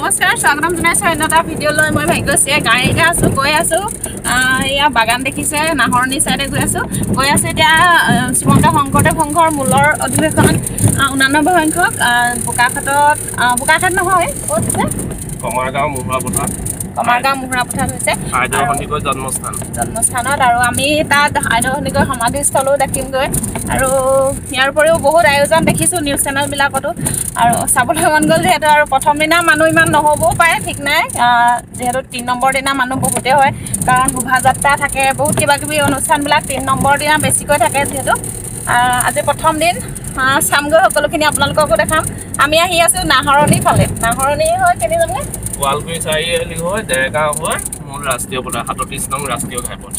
নমস্কাৰ স্বাগতম জনাইছোঁ অন্য এটা ভিডিঅ'লৈ মই ভাগ্যশ্ৰীয়ে গাড়ীতে আছোঁ গৈ আছোঁ। এয়া বাগান দেখিছে নাহৰণি ছাইডে গৈ আছোঁ। গৈ আছোঁ এতিয়া শ্ৰীমন্ত শংকৰদেৱ সংঘৰ মূলৰ অধিৱেশনত ঊনানব্বৈ সংখ্যক বোকাখাটত বোকাখাট নহয় ক'ত আছে? কমাৰগাঁও কমাৰগাঁও মুহুৰা পথাৰত হৈছে। আইদেউ সন্দিকৈ জন্মস্থান। জন্মস্থানত আৰু আমি তাত আইদেউ সন্দিকৈ সমাধিস্থলো দেখিমগৈ। আৰু ইয়াৰ উপৰিও বহুত আয়োজন দেখিছোঁ নিউজ চেনেলবিলাকতো আৰু চাবলৈ মন গ'ল যিহেতু আৰু প্ৰথম দিনা মানুহ ইমান নহ'বও পাৰে ঠিক নাই। যিহেতু তিনি নম্বৰ দিনা মানুহ বহুতেই হয়। কাৰণ শোভাযাত্ৰা থাকে বহুত কিবা কিবি অনুষ্ঠানবিলাক তিনি নম্বৰ দিনা বেছিকৈ থাকে যিহেতু। আজি প্ৰথম দিন। চামগৈ সকলোখিনি আপোনালোককো দেখাম। আমি আহি আছোঁ নাহৰণি ফালে। নাহৰণি হয় কেনি গোৱালগুৰি চাৰিআলি হৈ ডেৰগাঁও হৈ মূল ৰাষ্ট্ৰীয় পথ সাতত্ৰিছ নং ৰাষ্ট্ৰীয় ঘাইপথ।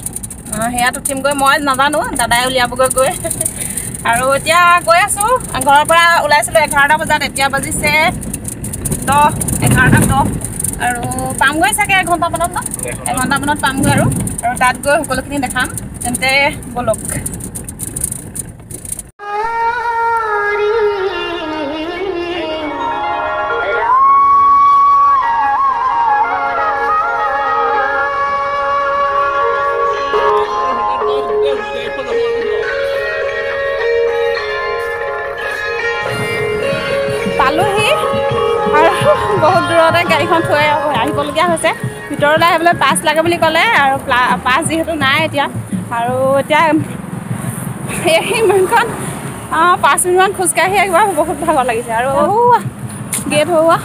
সেয়াত উঠিমগৈ মই নাজানো দাদাই উলিয়াবগৈ গৈ। আৰু এতিয়া গৈ আছোঁ ঘৰৰ পৰা ওলাইছিলোঁ এঘাৰটা বজাত এতিয়া বাজিছে দহ এঘাৰটা দহ। আৰু পামগৈ চাগে এঘণ্টামানত ন? এঘণ্টামানত পামগৈ আৰু। আৰু তাত গৈ সকলোখিনি দেখাম তেন্তে ব'লক। গাড়ীখন থৈ আহিবলগীয়া হৈছে ভিতৰলৈ আহিবলৈ পাছ লাগে বুলি ক'লে আৰু পাছ যিহেতু নাই এতিয়া আৰু এতিয়া ইমানখন পাঁচ মিনিটমান খোজকাঢ়ি আহিব বহুত ভাগৰ লাগিছে আৰু গেট হওৱা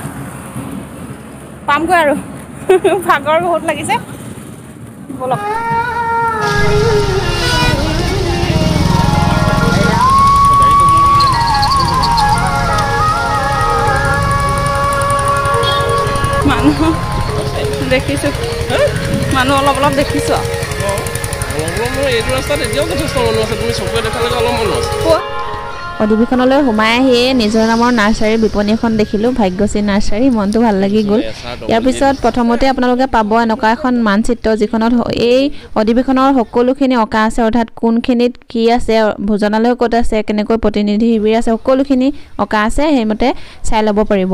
পামগৈ আৰু ভাগৰ বহুত লাগিছে ব'লক মানুহ। দেখিছোঁ। মানুহ অলপ অলপ দেখিছোঁ। অধিৱেশনলৈ সোমাই আহিয়ে নিজৰ নামৰ নাৰ্চাৰীৰ বিপণী এখন দেখিলোঁ। ভাগ্যশ্ৰী নাৰ্চাৰী মনটো ভাল লাগি গ'ল। ইয়াৰ পিছত প্ৰথমতে আপোনালোকে পাব এনেকুৱা এখন মানচিত্ৰ যিখনত এই অধিৱেশনৰ সকলোখিনি অঁকা আছে। অৰ্থাৎ কোনখিনিত কি আছে ভোজনালয় ক'ত আছে কেনেকৈ প্ৰতিনিধি শিবিৰ আছে সকলোখিনি অঁকা আছে। সেইমতে চাই ল'ব পাৰিব।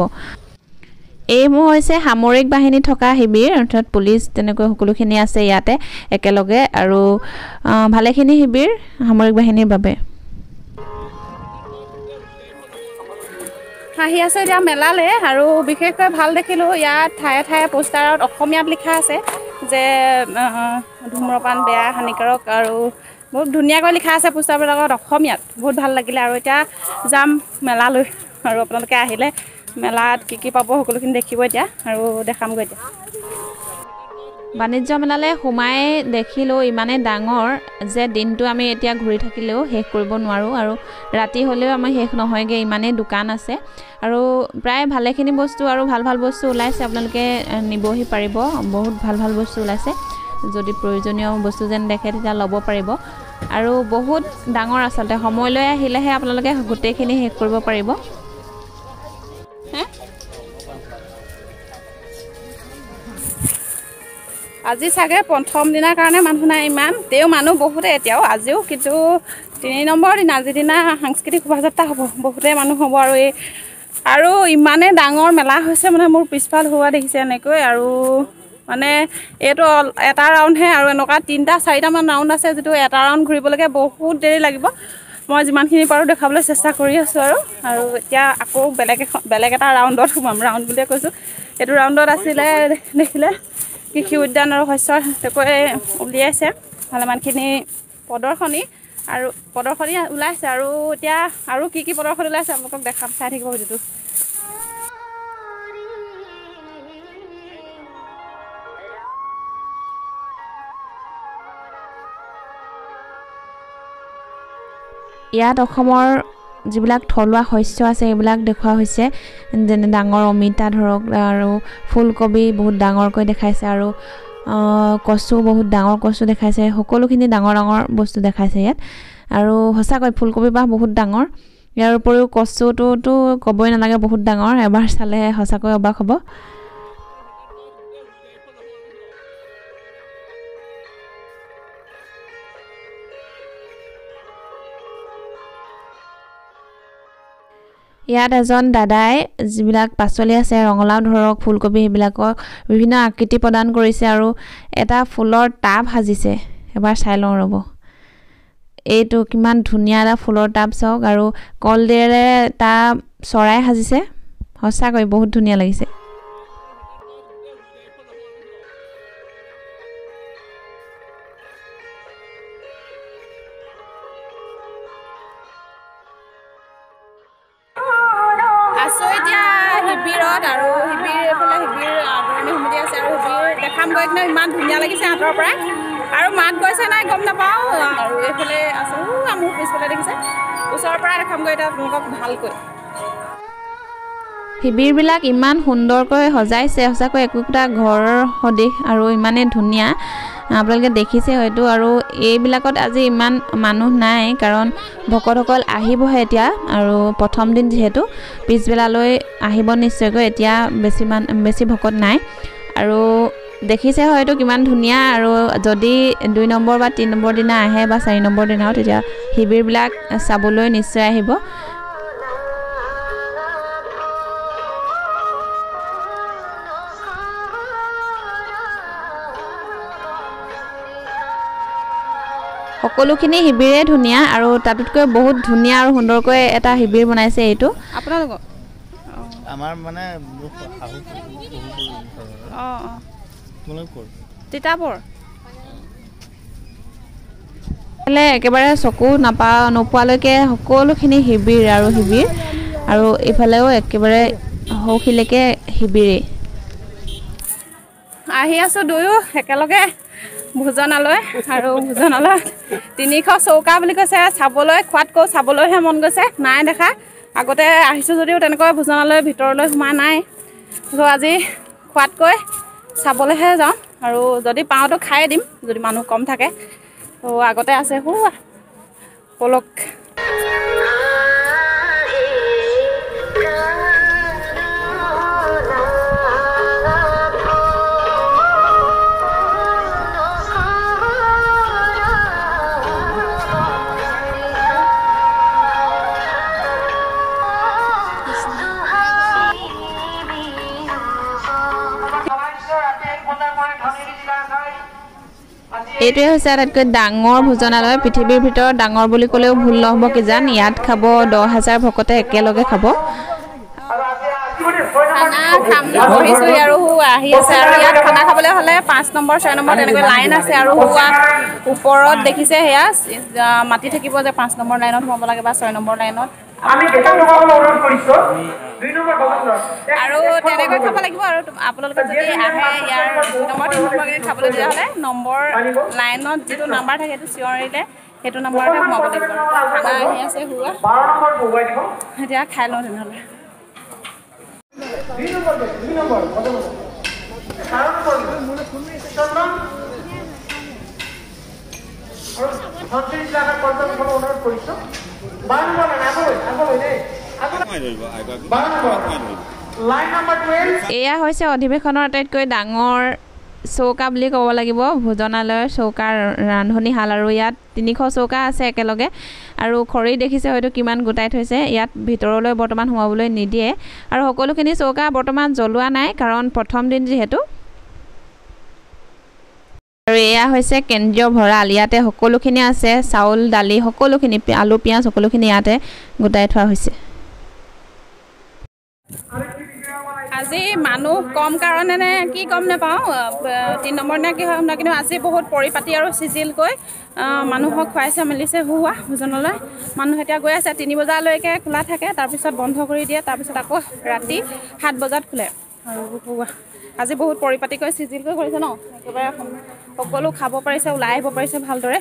এইসমূহ হৈছে সামৰিক বাহিনী থকা শিবিৰ অৰ্থাৎ পুলিচ তেনেকৈ সকলোখিনি আছে ইয়াতে একেলগে আৰু ভালেখিনি শিবিৰ সামৰিক বাহিনীৰ বাবে। আহি আছে এতিয়া মেলালে আৰু বিশেষকৈ ভাল দেখিলোঁ ইয়াত ঠায়ে ঠায়ে পোষ্টাৰত অসমীয়াত লিখা আছে যে ধূম্ৰপান বেয়া হানিকাৰক আৰু বহুত ধুনীয়াকৈ লিখা আছে পোষ্টাৰবিলাকত অসমীয়াত বহুত ভাল লাগিলে আৰু এতিয়া যাম মেলালৈ আৰু আপোনালোকে আহিলে। মেলাত কি কি পাব সকলোখিনি দেখিব এতিয়া আৰু দেখামগৈ এতিয়া। বাণিজ্য মেলালৈ সোমাই দেখিলেও ইমানেই ডাঙৰ যে দিনটো আমি এতিয়া ঘূৰি থাকিলেও শেষ কৰিব নোৱাৰোঁ আৰু ৰাতি হ'লেও আমাৰ শেষ নহয়গৈ ইমানেই দোকান আছে। আৰু প্ৰায় ভালেখিনি বস্তু আৰু ভাল ভাল বস্তু ওলাইছে আপোনালোকে নিবহি পাৰিব। বহুত ভাল ভাল বস্তু ওলাইছে। যদি প্ৰয়োজনীয় বস্তু যেন দেখে তেতিয়া ল'ব পাৰিব। আৰু বহুত ডাঙৰ আচলতে সময়লৈ আহিলেহে আপোনালোকে গোটেইখিনি শেষ কৰিব পাৰিব। আজি চাগে প্ৰথম দিনাৰ কাৰণে মানুহ নাই ইমান। তেওঁ মানুহ বহুতে এতিয়াও আজিও কিন্তু তিনি নম্বৰ দিনা যিদিনা সাংস্কৃতিক শোভাযাত্ৰা হ'ব বহুতেই মানুহ হ'ব আৰু এই আৰু ইমানেই ডাঙৰ মেলা হৈছে মানে মোৰ পিছফাল হোৱা দেখিছে এনেকৈ আৰু মানে এইটো এটা ৰাউণ্ডহে আৰু এনেকুৱা তিনিটা চাৰিটামান ৰাউণ্ড আছে যিটো এটা ৰাউণ্ড ঘূৰিবলৈকে বহুত দেৰি লাগিব। মই যিমানখিনি পাৰোঁ দেখাবলৈ চেষ্টা কৰি আছোঁ আৰু। আৰু এতিয়া আকৌ বেলেগ এখন বেলেগ এটা ৰাউণ্ডত সোমাম। ৰাউণ্ড বুলিয়ে কৈছোঁ। এইটো ৰাউণ্ডত আছিলে দেখিলে কৃষি উদ্যান আৰু শস্যৰ তেনেকৈ উলিয়াইছে। ভালেমানখিনি প্ৰদৰ্শনী আৰু প্ৰদৰ্শনী ওলাইছে আৰু এতিয়া আৰু কি কি প্ৰদৰ্শনী ওলাইছে আপোনালোকক দেখাম চাই থাকিব ভিডিঅ'টো। ইয়াত অসমৰ যিবিলাক থলুৱা শস্য আছে সেইবিলাক দেখুওৱা হৈছে। যেনে ডাঙৰ অমিতা ধৰক আৰু ফুলকবি বহুত ডাঙৰকৈ দেখাইছে আৰু কচু বহুত ডাঙৰ কচু দেখাইছে সকলোখিনি ডাঙৰ ডাঙৰ বস্তু দেখাইছে ইয়াত। আৰু সঁচাকৈ ফুলকবি বাহ বহুত ডাঙৰ। ইয়াৰ উপৰিও কচুটোতো ক'বই নালাগে বহুত ডাঙৰ এবাৰ চালে সঁচাকৈ অবাক হ'ব। ইয়াত এজন দাদাই যিবিলাক পাচলি আছে ৰঙালাও ধৰক ফুলকবি সেইবিলাকক বিভিন্ন আকৃতি প্ৰদান কৰিছে আৰু এটা ফুলৰ টাব সাজিছে। এবাৰ চাই লওঁ ৰ'ব। এইটো কিমান ধুনীয়া এটা ফুলৰ টাব চাওক। আৰু কলডিলেৰে এটা চৰাই সাজিছে। সঁচাকৈ বহুত ধুনীয়া লাগিছে। ওচৰৰ পৰাই দেখামগৈ এতিয়া আপোনালোকক ভালকৈ। শিবিৰবিলাক ইমান সুন্দৰকৈ সজাইছে সঁচাকৈ একো একোটা ঘৰৰ সদৃশ আৰু ইমানেই ধুনীয়া। আপোনালোকে দেখিছে হয়তো আৰু এইবিলাকত আজি ইমান মানুহ নাই কাৰণ ভকতসকল আহিবহে এতিয়া আৰু প্ৰথম দিন যিহেতু পিছবেলালৈ আহিব নিশ্চয়কৈ এতিয়া বেছি মান বেছি ভকত নাই। আৰু দেখিছে হয়তো কিমান ধুনীয়া আৰু যদি দুই নম্বৰ বা তিনি নম্বৰ দিনা আহে বা চাৰি নম্বৰ দিনাও তেতিয়া শিবিৰবিলাক চাবলৈ নিশ্চয় আহিব। সকলোখিনি শিবিৰে ধুনীয়া আৰু তাতোতকৈ বহুত ধুনীয়া আৰু সুন্দৰকৈ এটা শিবিৰ বনাইছে এইটো। আপোনালোকক আমাৰ মানে তিতাবৰ একেবাৰে চকু নাপা নোপোৱালৈকে সকলোখিনি শিবিৰ আৰু শিবিৰ। আৰু ইফালেও একেবাৰে সৌখিলৈকে শিবিৰেই। আহি আছোঁ দুয়ো একেলগে ভোজনালয় আৰু ভোজনালয়ত তিনিশ চৌকা বুলি কৈছে। চাবলৈ খোৱাতকৈ চাবলৈহে মন গৈছে নাই দেখা। আগতে আহিছোঁ যদিও তেনেকৈ ভোজনালয়ৰ ভিতৰলৈ সোমা নাই। ত' আজি খোৱাতকৈ চাবলৈহে যাওঁ আৰু যদি পাওঁতো খায়ে দিম যদি মানুহ কম থাকে। ত' আগতে আছে সু পলক। এইটোৱে হৈছে আটাইতকৈ ডাঙৰ ভোজনালয় পৃথিৱীৰ ভিতৰত ডাঙৰ বুলি ক'লেও ভুল নহ'ব কিজান। ইয়াত খাব দহ হাজাৰ ভকতে একেলগে খাব। মাতি থাকিব যে পাঁচ নম্বৰ লাইনত সোমাব লাগে বা ছয় নম্বৰ লাইনত। আমি তেখেতসকলক অনুৰোধ কৰিছো? দুই নম্বৰ ভৱনৰ আৰু তেনেকৈ খাব লাগিব আৰু আপোনালোকে যদি আহে ইয়াৰ দুই নম্বৰ তিনি নম্বৰ কেইদিন খাবলৈ তেতিয়াহ'লে নম্বৰ লাইনত যিটো নাম্বাৰ থাকে সেইটো চিঞৰিলে সেইটো নাম্বাৰতে সোমাব লাগিব। খানা আহি আছে হোৱা। এতিয়া খাই লওঁ তেনেহ'লে। আৰু অনুৰোধ কৰিছো। এয়া হৈছে অধিৱেশনৰ আটাইতকৈ ডাঙৰ চৌকা বুলি ক'ব লাগিব। ভোজনালয়ৰ চৌকাৰ ৰান্ধনীশাল আৰু ইয়াত তিনিশ চৌকা আছে একেলগে। আৰু খৰি দেখিছে হয়তো কিমান গোটাই থৈছে। ইয়াত ভিতৰলৈ বৰ্তমান সোমাবলৈ নিদিয়ে। আৰু সকলোখিনি চৌকা বৰ্তমান জ্বলোৱা নাই কাৰণ প্ৰথম দিন যিহেতু আৰু এয়া হৈছে কেন্দ্ৰীয় ভঁৰাল। ইয়াতে সকলোখিনি আছে চাউল দালি সকলোখিনি আলু পিঁয়াজ সকলোখিনি ইয়াতে গোটাই থোৱা হৈছে। আজি মানুহ কম কাৰণে নে কি গম নাপাওঁ তিনি নম্বৰ নে কি হয় কিন্তু আজি বহুত পৰিপাতি আৰু চিজিলকৈ মানুহক খুৱাইছে মেলিছে হোৱা ভোজনলৈ। মানুহ এতিয়া গৈ আছে তিনি বজালৈকে খোলা থাকে তাৰপিছত বন্ধ কৰি দিয়ে তাৰপিছত আকৌ ৰাতি সাত বজাত খোলে। আৰু আজি বহুত পৰিপাতিকৈ চিজিলকৈ কৰিছে ন একেবাৰে সকলো খাব পাৰিছে ওলাই আহিব পাৰিছে ভালদৰে।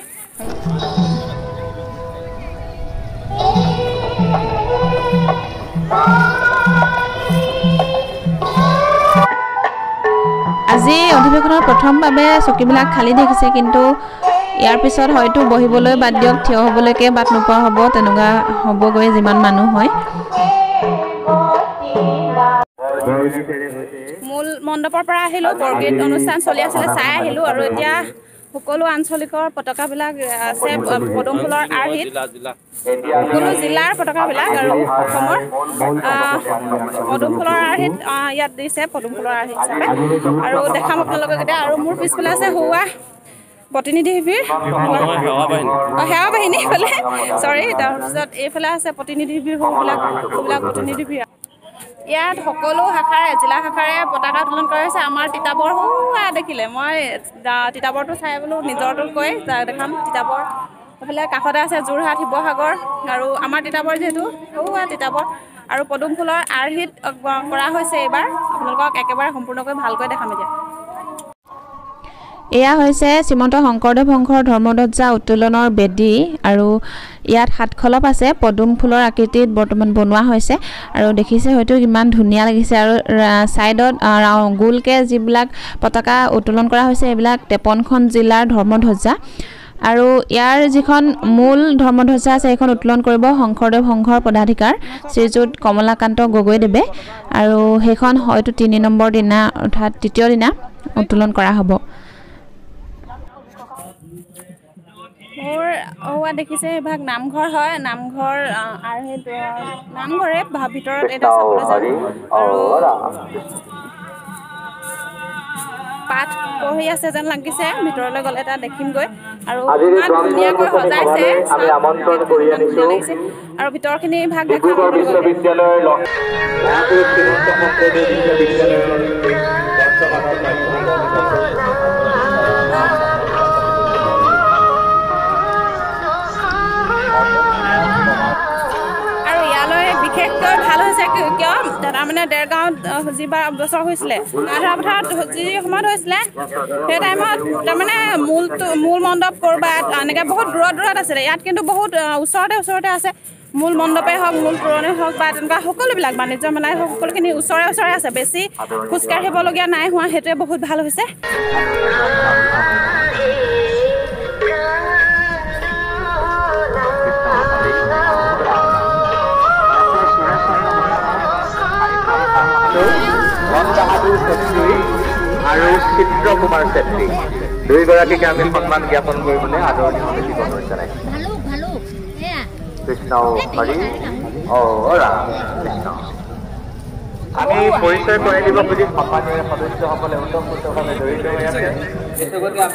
আজি অধিৱেশনৰ প্ৰথমভাৱে চকীবিলাক খালী দেখিছে কিন্তু ইয়াৰ পিছত হয়তো বহিবলৈ বাদ দিয়ক থিয় হ'বলৈকে বাট নোপোৱা হ'ব তেনেকুৱা হ'বগৈ যিমান মানুহ হয়। মূল মণ্ডপৰ পৰা আহিলোঁ বৰগীত অনুষ্ঠান চলি আছিলে চাই আহিলোঁ আৰু এতিয়া সকলো আঞ্চলিকৰ পতাকাবিলাক আছে পদুম ফুলৰ আৰ্হিত। সকলো জিলাৰ পতাকাবিলাক আৰু অসমৰ পদুম ফুলৰ আৰ্হিত আহ, ইয়াত দিছে পদুম ফুলৰ আৰ্হি হিচাপে। আৰু দেখাম আপোনালোকক এতিয়া। আৰু মোৰ পিছফালে আছে সৌৱা প্ৰতিনিধি শিবিৰ অঁ সেৱা বাহিনী এইফালে চৰি তাৰপিছত এইফালে আছে প্ৰতিনিধি শিবিৰ সৌবিলাক সৌবিলাক প্ৰতিনিধি শিবিৰ ইয়াত সকলো শাখাৰে জিলা শাখাৰে পতাকা উত্তোলন কৰা হৈছে। আমাৰ তিতাবৰ সৌৱা দেখিলে। মই তিতাবৰটো চাই বোলো নিজৰটো কৈ দেখাম। তিতাবৰ এইফালে কাষতে আছে যোৰহাট শিৱসাগৰ আৰু আমাৰ তিতাবৰ যিহেতু সৌৱা তিতাবৰ আৰু পদুম ফুলৰ আৰ্হিত কৰা হৈছে এইবাৰ। আপোনালোকক একেবাৰে সম্পূৰ্ণকৈ ভালকৈ দেখাম এতিয়া। এয়া হৈছে শ্ৰীমন্ত শংকৰদেৱ শংকৰ ধৰ্মধ্বজা উত্তোলনৰ বেদী আৰু ইয়াত সাতখলপ আছে। পদুম ফুলৰ আকৃতিত বৰ্তমান বনোৱা হৈছে আৰু দেখিছে হয়তো ইমান ধুনীয়া লাগিছে আৰু ছাইডত গোলকৈ যিবিলাক পতাকা উত্তোলন কৰা হৈছে এইবিলাক তেপনখন জিলাৰ ধৰ্মধ্বজা আৰু ইয়াৰ যিখন মূল ধৰ্মধ্বজা আছে সেইখন উত্তোলন কৰিব শংকৰদেৱ সংঘৰ পদাধিকাৰ শ্ৰীযুত কমলাকান্ত গগৈদেৱে। আৰু সেইখন হয়তো তিনি নম্বৰ দিনা অৰ্থাৎ তৃতীয় দিনা উত্তোলন কৰা হ'ব। মোৰ হোৱা দেখিছে এইভাগ নামঘৰ হয় নামঘৰ আৰ্হিত আহ, নামঘৰে ভিতৰত এটা চাবলৈ যাম আৰু পাঠ পঢ়ি আছে যেন লাগিছে ভিতৰলৈ গ'লে এটা দেখিমগৈ আৰু ইমান ধুনীয়াকৈ সজাইছে আমি আমন্ত্ৰণ কৰি ইমান ধুনীয়া আনিছোঁ। লাগিছে আৰু ভিতৰখিনি ভাগ। বিশ্ববিদ্যালয়ৰ ভাল হৈছে কিয়? তাৰমানে দেৰগাঁৱত আহ, যিবাৰ বছৰ হৈছিলে। গা ধৰা পথাৰত যি সময়ত হৈছিলে সেই টাইমত তাৰমানে মূলটো মূল মণ্ডপ ক'ৰবাত এনেকৈ বহুত দূৰত দূৰত আছিলে। ইয়াত কিন্তু বহুত ওচৰতে ওচৰতে আছে। মূল মণ্ডপেই হওক মূল তোৰণেই হওক বা তেনেকুৱা সকলোবিলাক বাণিজ্য মেলাই হওক সকলোখিনি ওচৰে ওচৰে আছে। বেছি খোজকাঢ়িবলগীয়া নাই হোৱা সেইটোৱে বহুত ভাল হৈছে। ধন বাহাদুৰ ছেত্ৰী আৰু চিত্ৰ। কুমাৰ ছেত্ৰী দুয়োগৰাকীকে আমি সন্মান জ্ঞাপন কৰিবলৈ আদৰণি সমিতি অনুৰোধ জনাইছোঁ। কৃষ্ণ হৰি অ ৰাম কৃষ্ণ। আমি পৰিচয় কৰাই দিব খুজিম। সন্মানীয় সদস্যসকলে ওতঃপ্ৰোতভাৱে জড়িত হৈ আছে।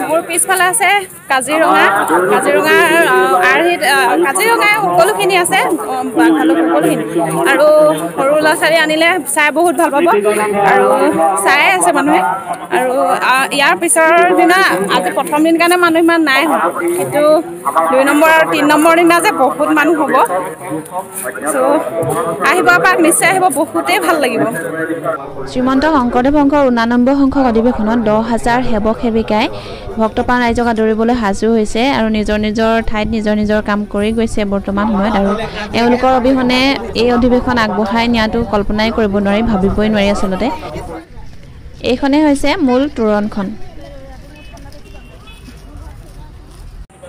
মোৰ পিছফালে আছে কাজিৰঙা কাজিৰঙাৰ আৰ্হিত আহ, কাজিৰঙাৰ সকলোখিনি আছে। সকলোখিনি। আৰু সৰু ল'ৰা ছোৱালী আনিলে চাই বহুত ভাল পাব। আৰু চাই আছে মানুহে। আৰু ইয়াৰ পিছৰ দিনা আজি প্ৰথম দিন কাৰণে মানুহ ইমান নাই হোৱা। কিন্তু দুই নম্বৰ আৰু তিনি নম্বৰ দিনা যে বহুত মানুহ হ'ব। চ' আহিব পাক নিশ্চয় আহিব। বহুতেই ভাল লাগিব। শ্ৰীমন্ত শংকৰদেৱ শংকৰ ঊনানব্বৈ সংখ্যক অধিৱেশনত দহ হাজাৰ সেৱক সেৱিকাই ভক্তপ্ৰাণ ৰাইজক আদৰিবলৈ সাজু হৈছে আৰু নিজৰ নিজৰ ঠাইত নিজৰ নিজৰ কাম কৰি গৈছে বৰ্তমান সময়ত আৰু এওঁলোকৰ অবিহনে এই অধিৱেশন আগবঢ়াই নিয়াটো কল্পনাই কৰিব নোৱাৰি ভাবিবই নোৱাৰি আচলতে। এইখনেই হৈছে মূল তোৰণখন।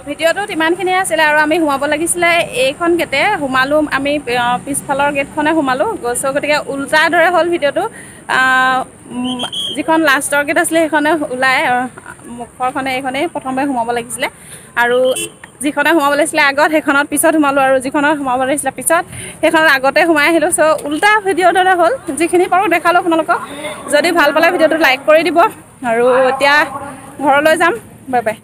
ভিডিঅ'টোত ইমানখিনিয়ে আছিলে আৰু আমি সোমাব লাগিছিলে এইখন গেটে সোমালোঁ আমি পিছফালৰ গেটখনে সোমালোঁ চ' গতিকে উল্টা দৰে হ'ল ভিডিঅ'টো। যিখন লাষ্টৰ গেট আছিলে সেইখনে ওলাই মুখৰখনে এইখনেই প্ৰথমে সোমাব লাগিছিলে। আৰু যিখনে সোমাব লাগিছিলে আগত সেইখনত পিছত সোমালোঁ আৰু যিখনত সোমাব লাগিছিলে পিছত সেইখনত আগতে সোমাই আহিলোঁ। চ' উল্টা ভিডিঅ'ৰ দৰে হ'ল যিখিনি পাৰোঁ দেখালোঁ আপোনালোকক। যদি ভাল পালে ভিডিঅ'টো লাইক কৰি দিব। আৰু এতিয়া ঘৰলৈ যাম। Bye bye.